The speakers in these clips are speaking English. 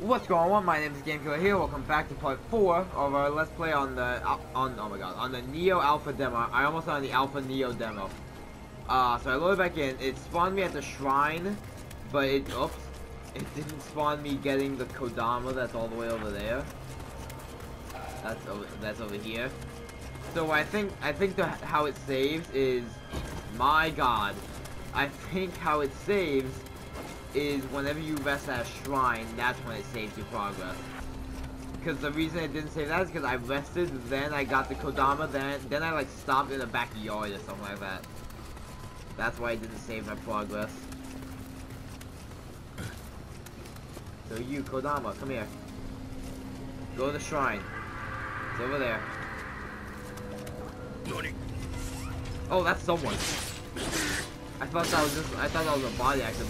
What's going on? My name is Game Killa here. Welcome back to part four of our Let's Play on the on oh my god on the Nioh Alpha demo. I almost on the Alpha Nioh demo. Uh, so I loaded back in. It spawned me at the shrine, but it oops, it didn't spawn me getting the Kodama. That's all the way over there. That's over. That's over here. So I think I think the how it saves is my god. I think how it saves is whenever you rest at a shrine, that's when it saves your progress. Because the reason it didn't save that is because I rested, then I got the Kodama, then then I like stopped in the backyard or something like that. That's why it didn't save my progress. So you, Kodama, come here. Go to the shrine. It's over there. Oh, that's someone. I thought that was just I thought that was a body I could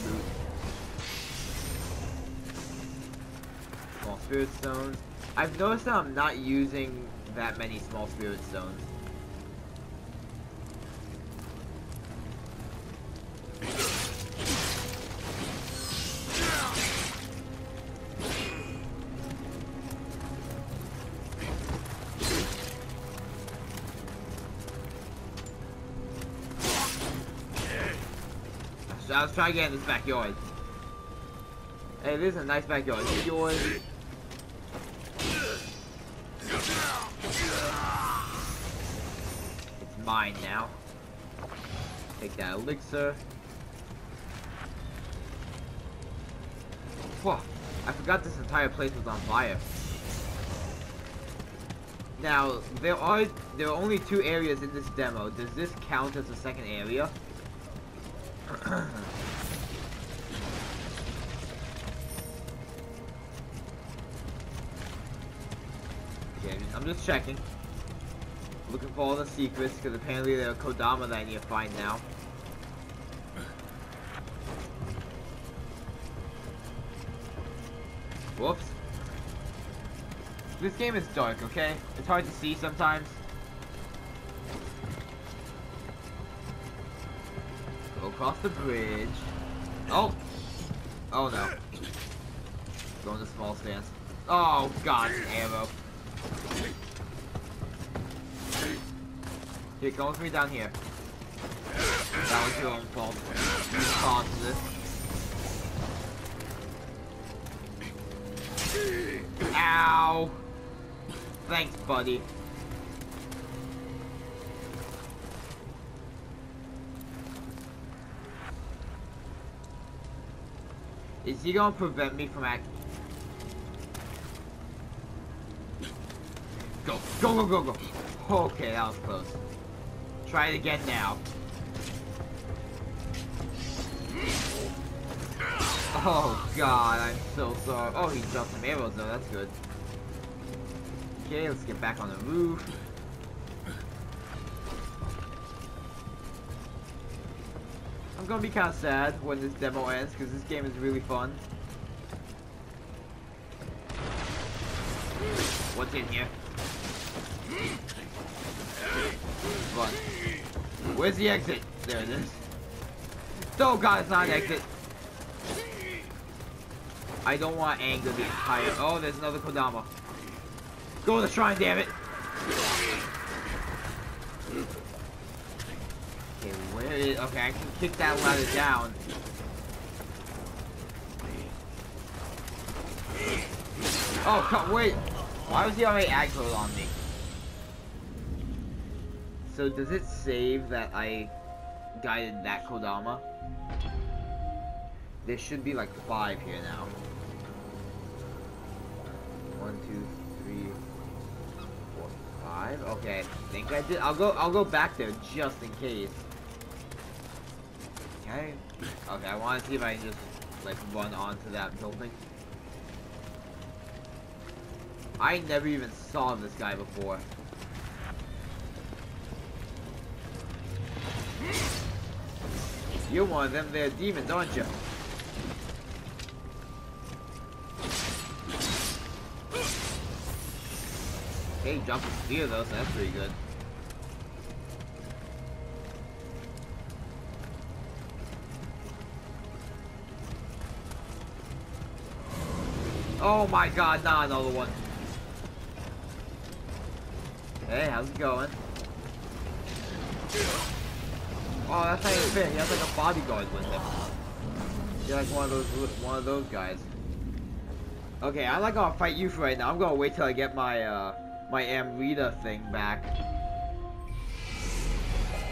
spirit stones. I've noticed that I'm not using that many small spirit stones. I was trying to get in this backyard. Hey, this is a nice backyard. Yours? Mine now. Take that elixir. Whoa, I forgot this entire place was on fire. Now, there are there are only two areas in this demo. Does this count as a second area? I'm just checking. Looking for all the secrets, because apparently there are Kodama that I need to find now. Whoops. This game is dark, okay? It's hard to see sometimes. Go across the bridge. Oh! Oh no. Go in the small stance. Oh god, arrow. Here, go with me down here. That was your own fault. You caused this. Ow! Thanks, buddy. Is he gonna prevent me from act? Go, go, go, go, go. Okay, that was close. Try it again now. Oh god, I'm so sorry. Oh, he dropped some arrows though, that's good. Okay, let's get back on the roof. I'm gonna be kind of sad when this demo ends because this game is really fun. What's in here? Run. Where's the exit? There it is. Oh god, it's not exit. I don't want to anger the entire- Oh, there's another Kodama. Go to the shrine, damn it! Okay, where is... Okay, I can kick that ladder down. Oh, come, wait! Why was he already aggroed on me? So does it save that I guided that Kodama? There should be like five here now. One, two, three, four, five. Okay, I think I did. I'll go. I'll go back there just in case. Okay. Okay, I want to see if I can just like run onto that building. I never even saw this guy before. You're one of them there demons, aren't you? Okay, jump a spear though, so that's pretty good. Oh my god, not another one. Hey, how's it going? Oh, that's not even fair. He has like a bodyguard with him. You're like one of those one of those guys. Okay, I'm not gonna fight you for right now. I'm gonna wait till I get my uh my Amrita thing back.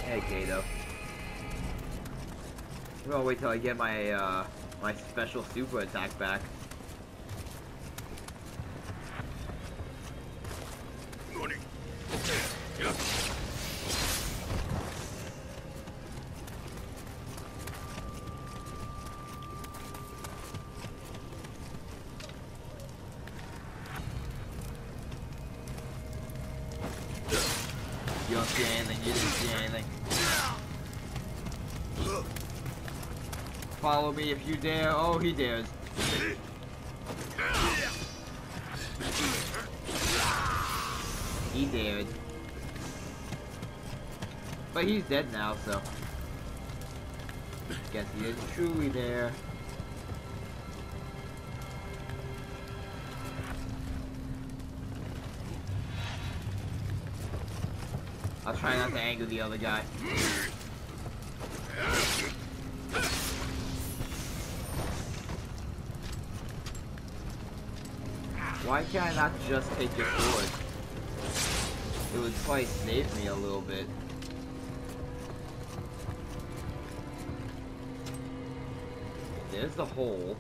Hey, Kato. I'm gonna wait till I get my uh my special super attack back. You dare. Oh, he dares. He dared. But he's dead now, so. Guess he is truly there. I'll try not to anger the other guy. Why can't I not just take your sword? It would probably save me a little bit. There's the hole.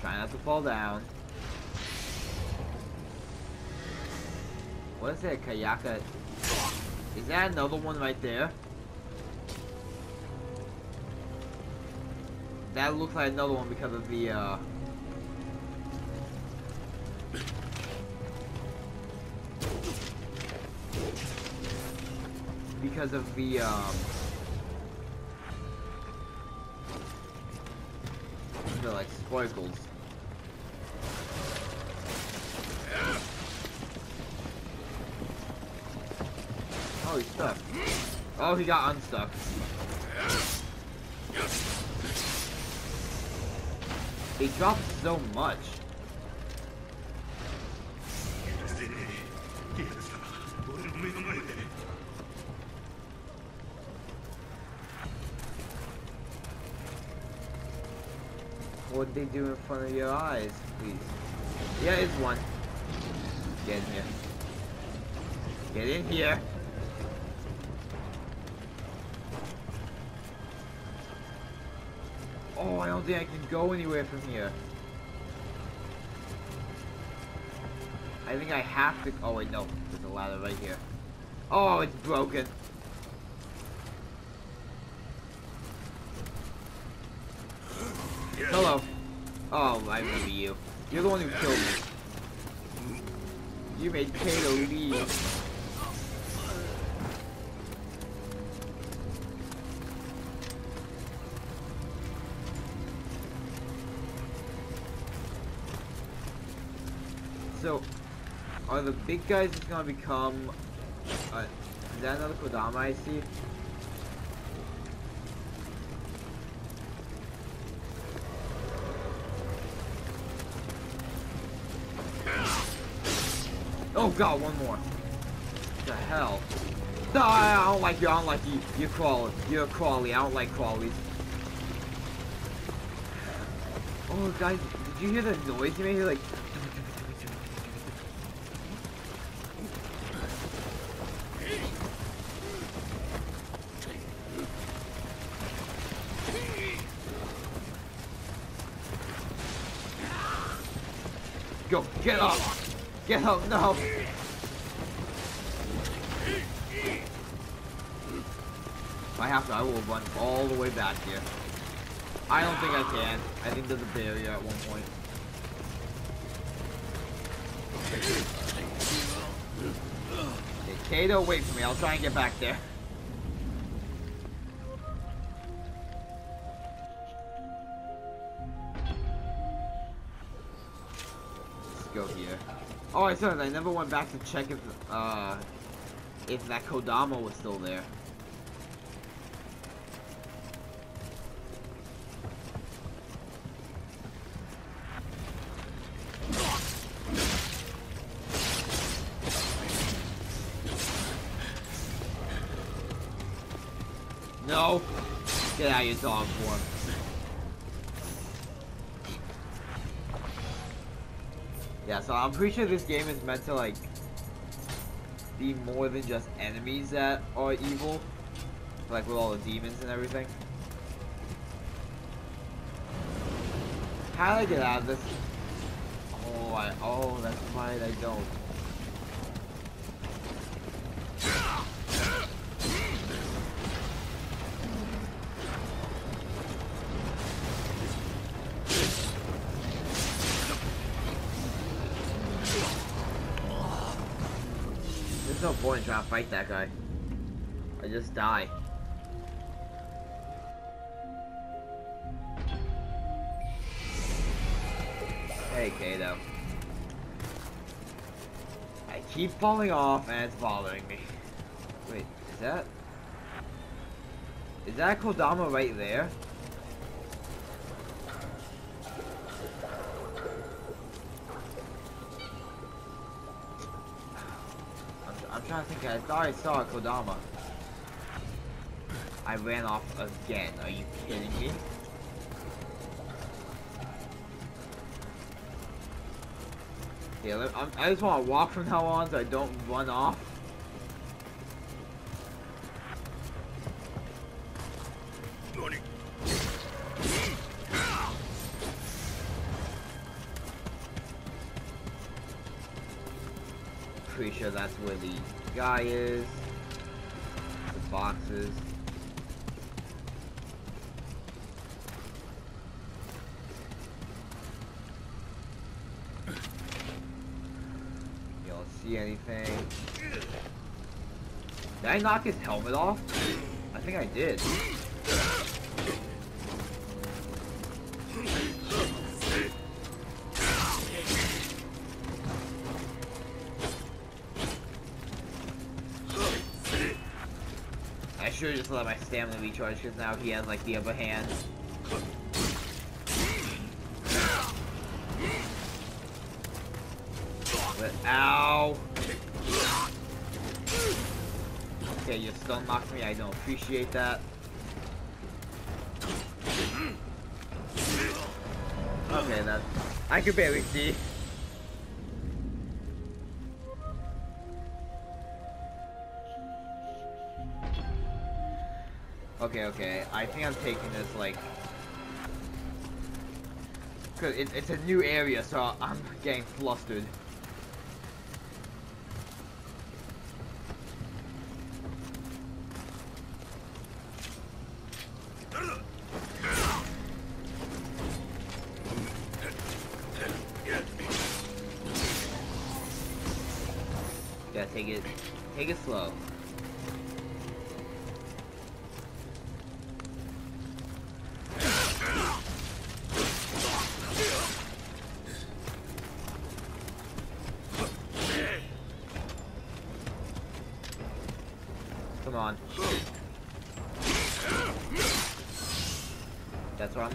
Try not to fall down. What is that, Kayaka? Is that another one right there? That looks like another one because of the, uh... Because of the, um... They're like sparkles. Oh, he's stuck. Oh, he got unstuck. He dropped so much. Do in front of your eyes, please? Yeah, it's one. Get in here. Get in here. Oh, I don't think I can go anywhere from here. I think I have to- oh wait, no. There's a ladder right here. Oh, it's broken. Hello. Oh, I remember you. You're the one who killed me. You made Kato leave. So, are the big guys just gonna become? Uh, is that another Kodama I see? God, one more. What the hell? No, I don't like you. I don't like you. You're crawly. You're crawly. I don't like crawlies. Oh, guys, did you hear the noise you made? You're like. Go, get up! Get up, no! I have to, I will run all the way back here. I don't think I can. I think there's a barrier at one point. Okay, Kato, wait for me. I'll try and get back there. Let's go here. Oh, I said I never went back to check if uh if that Kodama was still there. Get out of your dog form. Yeah, so I'm pretty sure this game is meant to like be more than just enemies that are evil. Like with all the demons and everything. How do I get out of this? Oh, I, oh, that's right, I don't. Trying to fight that guy. I just die. Hey, Kato. I keep falling off and it's bothering me. Wait, is that... Is that Kodama right there? Trying to think, I thought I saw a Kodama. I ran off again, are you kidding me? Yeah, I'm, I just want to walk from now on so I don't run off. Pretty sure that's where the guy is. The boxes. You don't see anything. Did I knock his helmet off? I think I did. Stamina recharge because now he has like the upper hand. But, ow! Okay, you stun knocked me. I don't appreciate that. Okay, that I could barely see. Okay, okay. I think I'm taking this like Cause it, it's a new area, so I'm getting flustered. Take it, take it slow.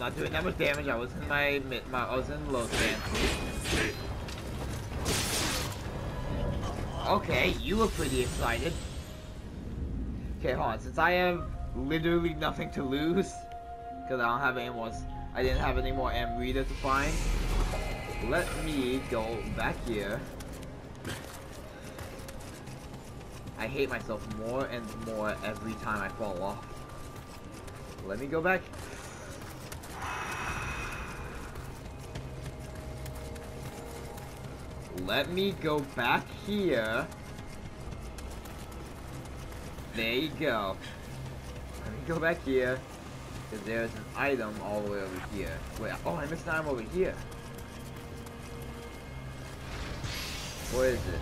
Not doing that much damage. I was in my mid, my I was in low stance. Okay, you look pretty excited. Okay, hold on. Since I have literally nothing to lose, because I don't have any more, I didn't have any more Amrita to find. Let me go back here. I hate myself more and more every time I fall off. Let me go back. Let me go back here. There you go. Let me go back here. Because there's an item all the way over here. Wait, oh, I missed an item over here. What is it?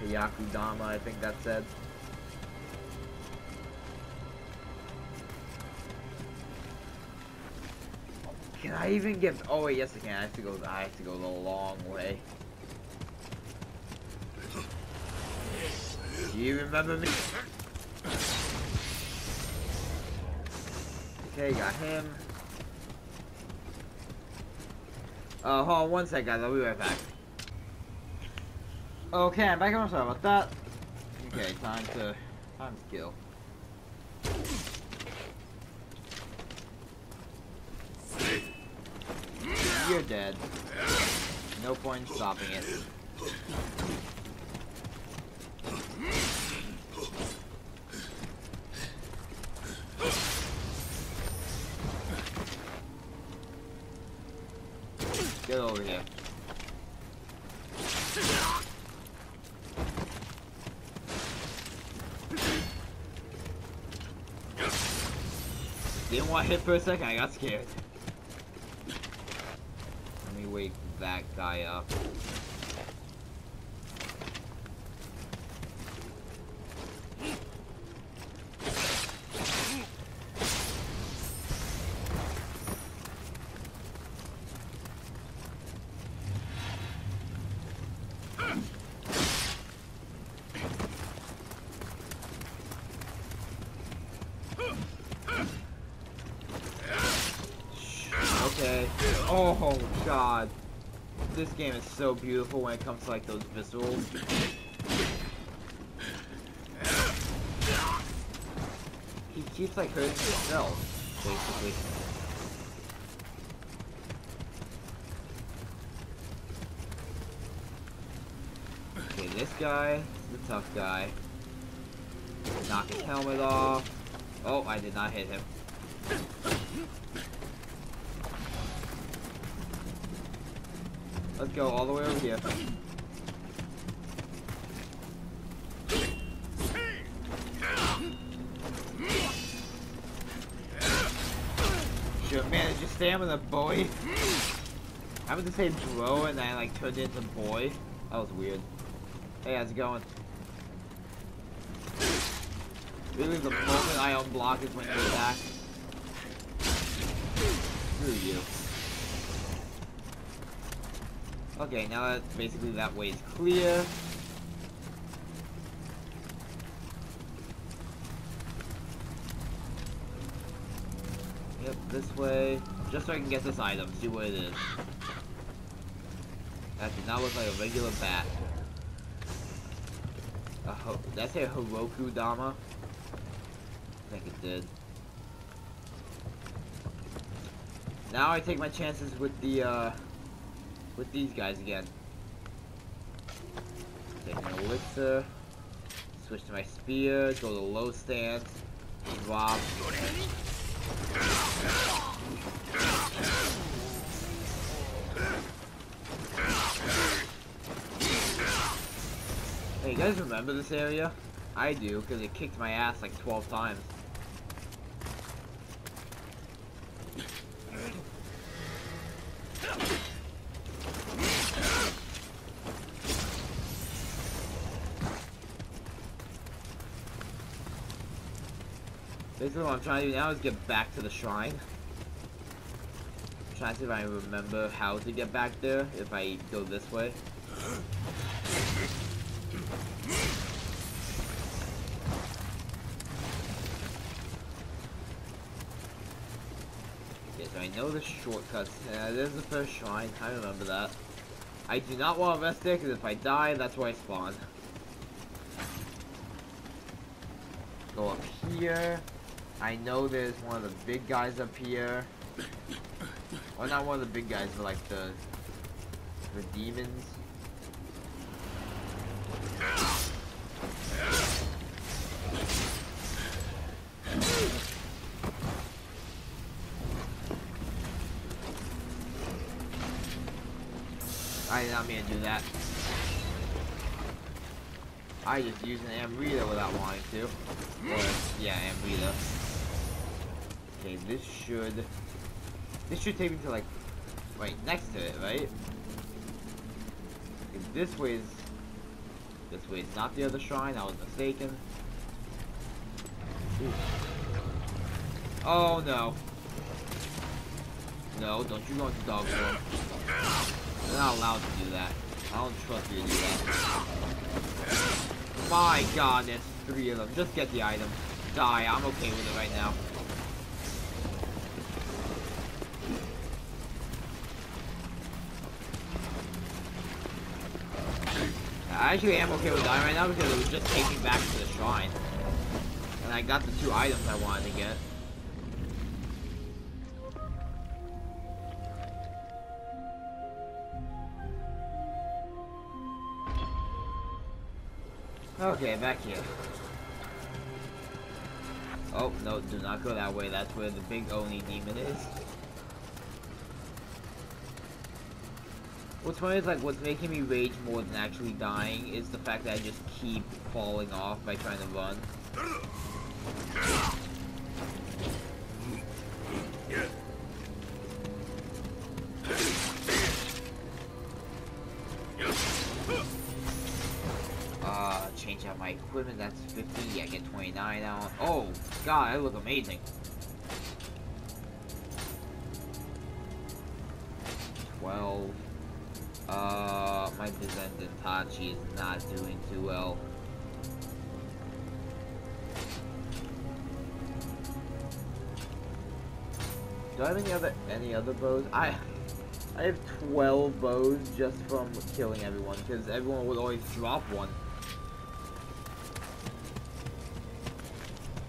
Kayaku Dama, I think that said. I even give? Oh wait, yes I can. I have to go. I have to go the long way. Do you remember me? Okay, got him. Uh, hold on one sec, guys. I'll be right back. Okay, I'm back. I'm sorry about that. Okay, time to time to kill. You're dead. No point in stopping it. Get over here. Didn't want to hit for a second, I got scared. Wake that guy up. Okay. Oh god. This game is so beautiful when it comes to like those visuals. He keeps like hurting himself, basically. Okay, this guy is the tough guy. Knock his helmet off. Oh, I did not hit him. Go all the way over here. Should manage your stamina, boy. I meant to say bro and I like turned into boy. That was weird. Hey, how's it going? Really, the moment I unblock is when you attack. Screw you. Okay, now that basically that way is clear. Yep, this way. Just so I can get this item, see what it is. That did not look like a regular bat. I say a Heroku Dama? I think it did. Now I take my chances with the, uh, with these guys again. Take an elixir, switch to my spear, go to low stance, drop. Hey, you guys remember this area? I do, because it kicked my ass like 12 times. Basically what I'm trying to do now is get back to the shrine. I'm trying to see if I remember how to get back there, if I go this way. Okay, so I know the shortcuts. Uh, there's the first shrine, I remember that. I do not want to rest there, because if I die, that's where I spawn. Go up here. I know there's one of the big guys up here. Well, not one of the big guys, but like the the demons. I did not mean to do that. I just used an Amrita without wanting to. Or, yeah, Amrita. Okay, this should... This should take me to, like, right next to it, right? If this way is... This way is not the other shrine, I was mistaken. Ooh. Oh, no. No, don't you go into dog form. You're not allowed to do that. I don't trust you to do that. My god, there's three of them. Just get the item. Die, I'm okay with it right now. I actually am okay with dying right now because it would just take me back to the shrine. And I got the two items I wanted to get. Okay, back here. Oh, no, do not go that way. That's where the big Oni demon is. What's funny is like what's making me rage more than actually dying is the fact that I just keep falling off by trying to run. Uh, change out my equipment, that's 50, I get 29 out. Oh, god, I look amazing. Tachi is not doing too well. Do I have any other any other bows? I I have 12 bows just from killing everyone because everyone would always drop one.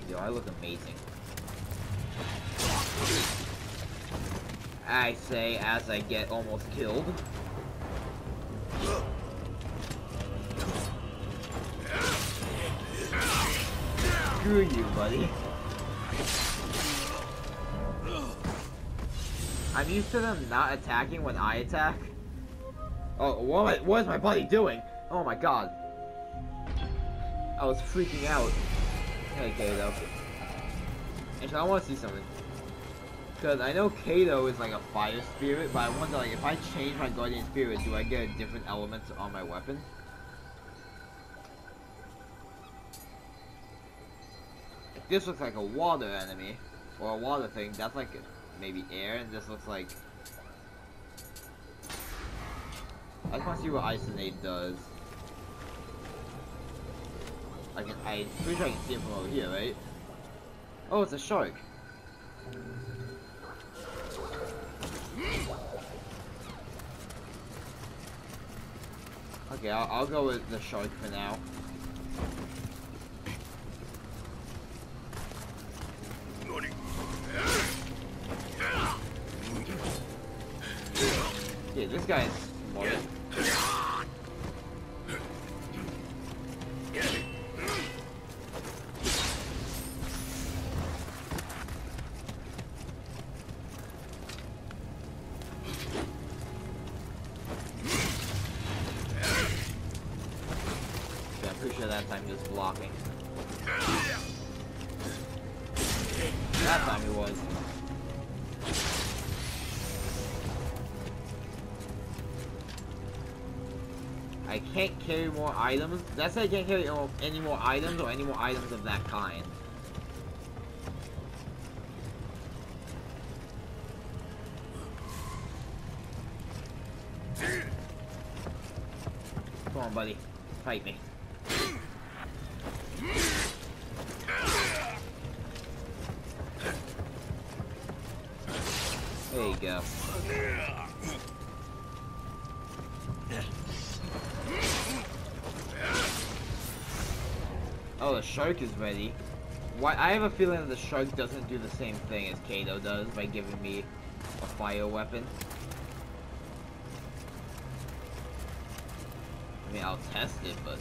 Yo, I look amazing. I say as I get almost killed. Screw you, buddy. I'm used to them not attacking when I attack. Oh, what, what is my buddy doing? Oh my god. I was freaking out. Hey, Kato. Actually, I want to see something. Because I know Kato is like a fire spirit, but I wonder like if I change my guardian spirit, do I get different element on my weapon? This looks like a water enemy, or a water thing, that's like maybe air, and this looks like... I just want to see what Isonade does. I can, I'm pretty sure I can see it from over here, right? Oh, it's a shark. Okay, I'll, I'll go with the shark for now. Guy's. Yeah, I'm pretty sure that time was blocking. Carry more items. That's I can't carry any more items or any more items of that kind. Come on, buddy. Fight me. There you go. Oh, the shark is ready. Why? I have a feeling that the shark doesn't do the same thing as Kato does by giving me a fire weapon. I mean, I'll test it, but...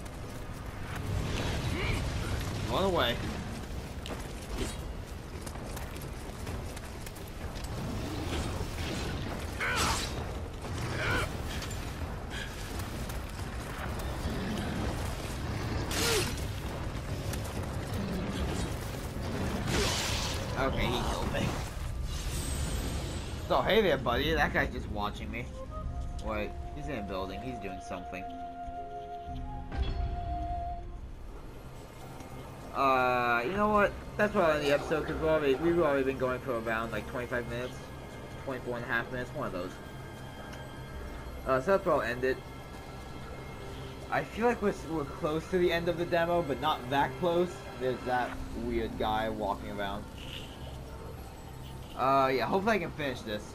Run away. Okay, he killed me. So, hey there, buddy. That guy's just watching me. Wait, he's in a building. He's doing something. Uh, you know what? That's why on the episode, because we've already, we've already been going for around like 25 minutes. 24 and a half minutes, one of those. Uh, so that's where I'll end it. I feel like we're, we're close to the end of the demo, but not that close. There's that weird guy walking around. Uh, yeah, hopefully I can finish this.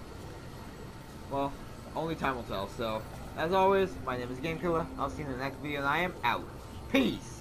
Well, only time will tell, so, as always, my name is Game Killa, I'll see you in the next video, and I am out. Peace!